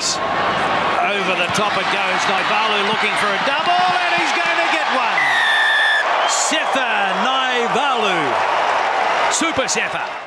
Over the top it goes. Naivalu looking for a double, and he's going to get one. Sefa Naivalu. Super Sefa.